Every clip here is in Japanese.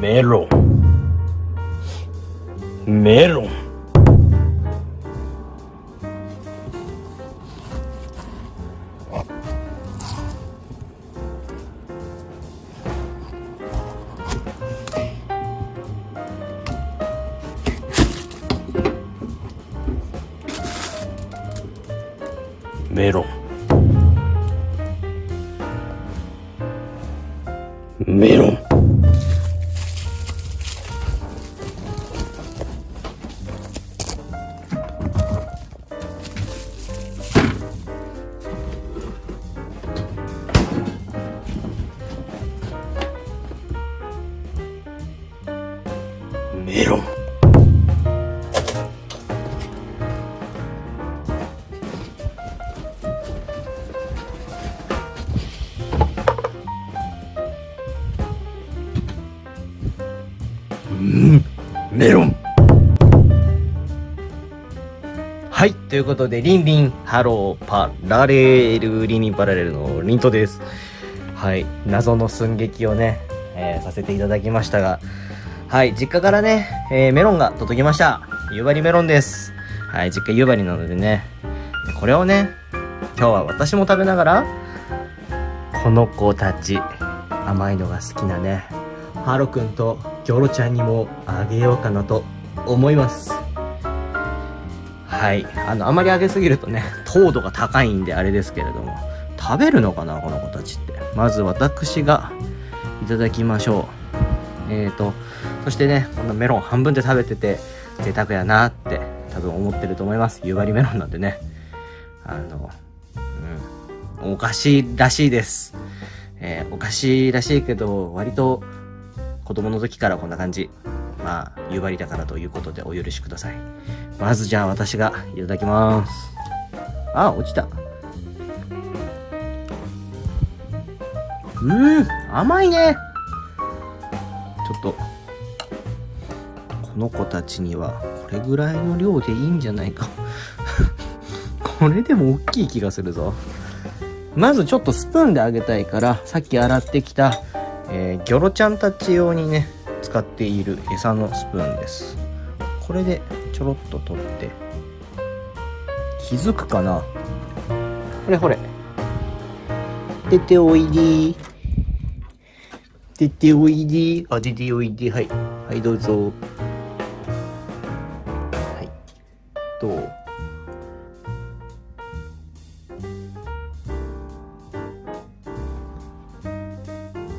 メロンメメロン。はい。ということでリンリンハローパラレルリンリンパラレルのリントです。はい。謎の寸劇をね、えーさせていただきましたが。はい。実家からね、えーメロンが届きました。夕張メロンです。はい。実家夕張なのでね。これをね今日は私も食べながらこの子たち甘いのが好きなねハロくんとギョロちゃんにもあげようかなと思います。はい。あのあまりあげすぎるとね 糖度が高いんであれですけれども食べるのかなこの子たちって。まず私がいただきましょう。えーとそしてねこのメロン半分で食べてて贅沢やなって多分思ってると思います。夕張メロンなんでね。あのうん。お菓子らしいです。えーお菓子らしいけど割と子供の時からこんな感じ。まあ夕張だからということでお許しください。まずじゃあ私がいただきます。あ落ちた。うん甘いね。ちょっとこの子たちにはこれぐらいの量でいいんじゃないか。これでも大きい気がするぞ。まずちょっとスプーンであげたいからさっき洗ってきた、えーギョロちゃんたち用にね使っている餌のスプーンです。これでちょろっと取って。気づくかな？ほれほれ。出ておいで出ておいであ出ておいではい。はいどうぞ。はい。どう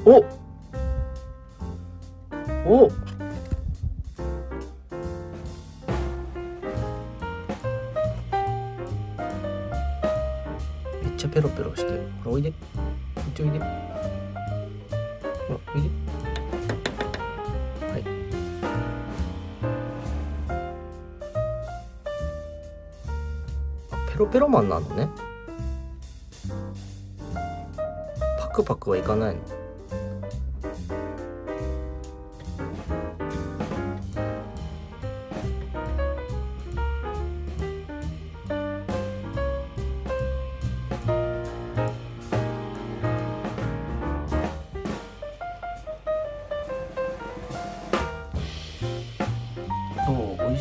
おおちゃペロペロしてる。ほらおいで。こっちおいで。ほらおいで。はい。あペロペロマンなのね。パクパクはいかないの。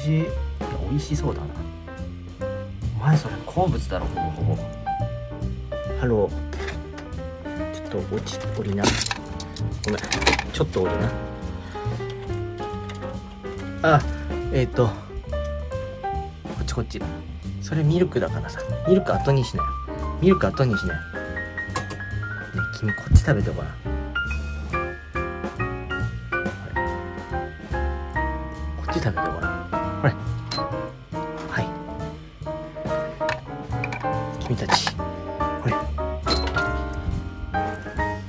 しい。い美味しそうだな。お前それ好物だろほぼほぼ。ハローちょっと落ち降りな。ごめん。ちょっと降りな。あえっ、ー、と。こっちこっち。それミルクだからさ。ミルク後にしなよ。ミルク後にしなよ。ね君こっち食べてごらん。こっち食べてごらん。ほれはい。君たち。ほれ。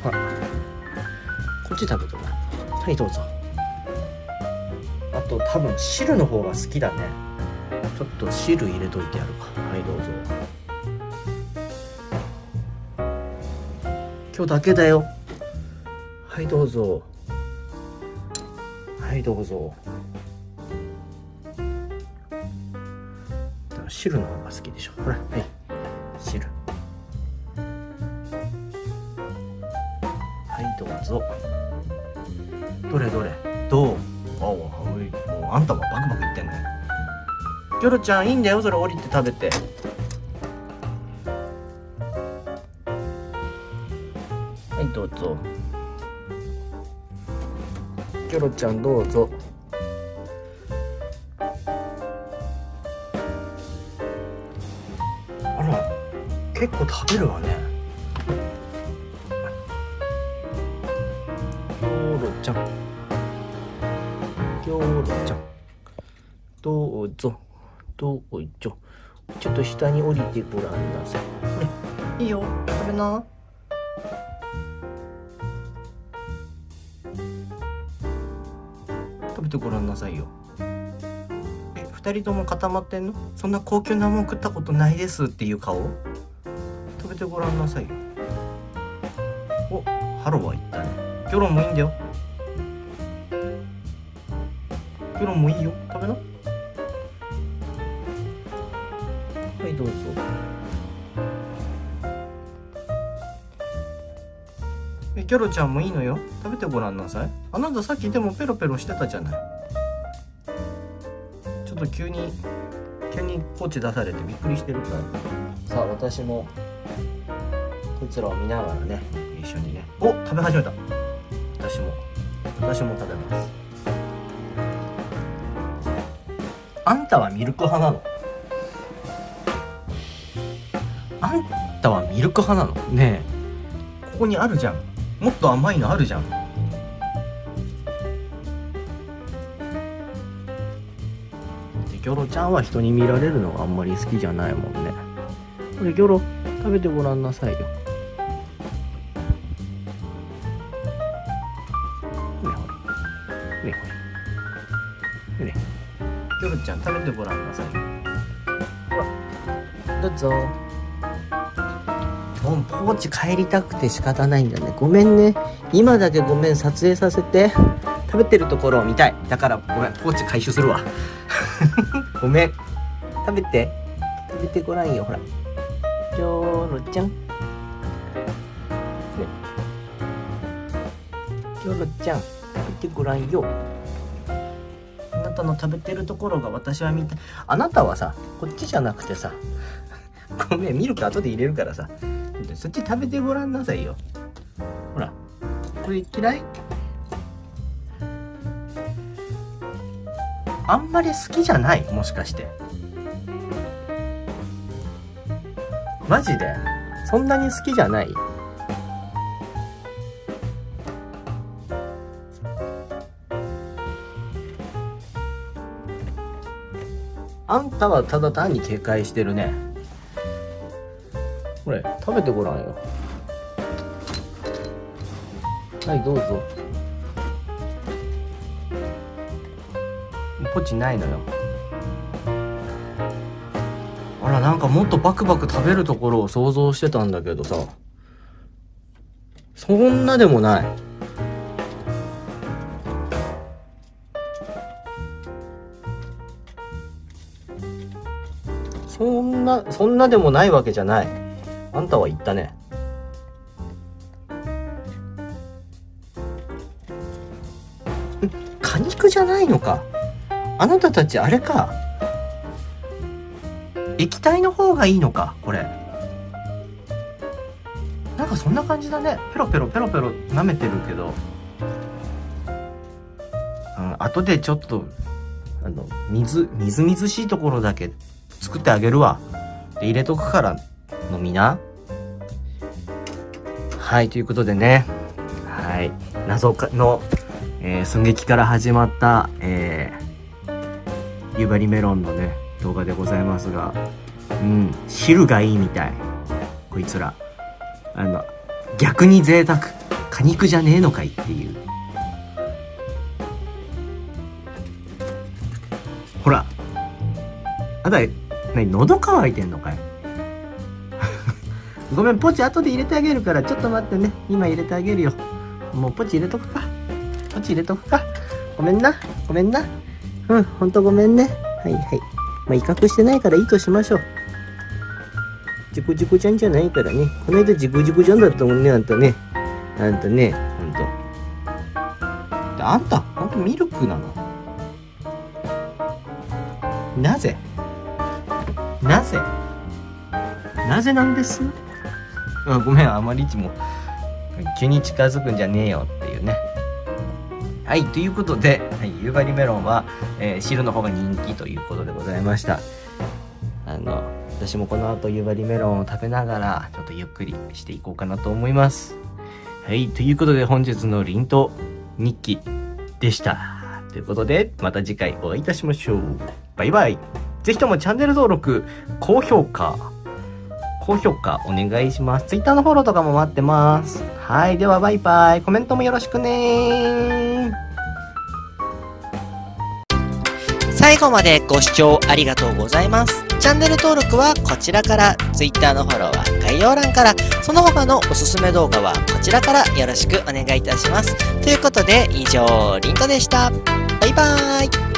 ほら。こっち食べてごらん。はいどうぞ。あと多分汁の方が好きだね。ちょっと汁入れといてやるか。はいどうぞ。今日だけだよ。はいどうぞ。はいどうぞ。汁の方が好きでしょ。ほら。はい。汁。はいどうぞ。どれどれ。おうあんたはバクバク言ってんね。キョロちゃんいいんだよ。それ降りて食べて。はいどうぞ。キョロちゃんどうぞ結構食べるわね。キョロちゃん。キョロちゃん。どうぞ。どうぞ。ちょっと下に降りてごらんなさい。ねいいよ。食べな。食べてごらんなさいよ。え二人とも固まってんの？そんな高級なもん食ったことないですっていう顔？てごらんなさいよ。おハロは言ったね。キョロンもいいんだよ。キョロンもいいよ。食べな。はいどうぞ。えキョロちゃんもいいのよ。食べてごらんなさい。あなたさっきでもペロペロしてたじゃない。ちょっと急に急にポーチ出されてびっくりしてるから。さあ私もこいつらを見ながらね一緒にね。お食べ始めた。私も私も食べます。あんたはミルク派なの？あんたはミルク派なの？ねえ。ここにあるじゃん。もっと甘いのあるじゃん。でギョロちゃんは人に見られるのがあんまり好きじゃないもんね。これギョロ食べてごらんなさいよギョロちゃん食べてごらんなさい。どうぞ。もうポーチ帰りたくて仕方ないんだね。ごめんね。今だけごめん撮影させて。食べてるところを見たい。だからごめんポーチ回収するわ。ごめん。食べて。食べてごらんよほら。ジョロちゃん。ね。ジョロちゃん食べてごらんよ。なたの食べてるところが私は見た。いあなたはさこっちじゃなくてさ ごめんミルク後で入れるからさ。そっち食べてごらんなさいよ。ほらこれ嫌い？あんまり好きじゃないもしかして。マジで？そんなに好きじゃない？あんたはただ単に警戒してるね。これ食べてごらんよ。はいどうぞ。ポチないのよ。あらなんかもっとバクバク食べるところを想像してたんだけどさ。そんなでもない。なそんなでもないわけじゃない。あんたは言ったね。果肉じゃないのか。あなたたちあれか。液体の方がいいのかこれ。なんかそんな感じだね。ペロペロペロペロ舐めてるけど。うん後でちょっとあの水みずみずしいところだけ作ってあげるわ。入れとくから飲みな。はいということでね。はい。謎かの、えー、寸劇から始まった、えー、夕張メロンのね動画でございますがうん汁がいいみたい。こいつら。あの逆に贅沢。果肉じゃねえのかいっていう。ほら。あだ何喉乾いてんのかい ごめんポチ後で入れてあげるからちょっと待ってね。今入れてあげるよ。もうポチ入れとくか。ポチ入れとくか。ごめんな。ごめんな。うんほんとごめんね。はいはい。まあ威嚇してないからいいとしましょう。ジクジクちゃんじゃないからね。この間ジクジクちゃんだったもんねあんたね。あんたね。ほんと。あんたほんとミルクなの？なぜ？なぜ？なぜなんです？あごめん、あまりいちも急に近づくんじゃねえよっていうね。はい、ということで、夕張メロンは、えー、汁の方が人気ということでございました。あの、私もこの後夕張メロンを食べながら、ちょっとゆっくりしていこうかなと思います。はい、ということで本日の凛と日記でした。ということで、また次回お会いいたしましょう。バイバイ。ぜひともチャンネル登録、高評価、高評価お願いします。Twitter のフォローとかも待ってます。はい。では、バイバイ。コメントもよろしくね最後までご視聴ありがとうございます。チャンネル登録はこちらから、Twitter のフォローは概要欄から、その他のおすすめ動画はこちらからよろしくお願いいたします。ということで、以上、リントでした。バイバーイ。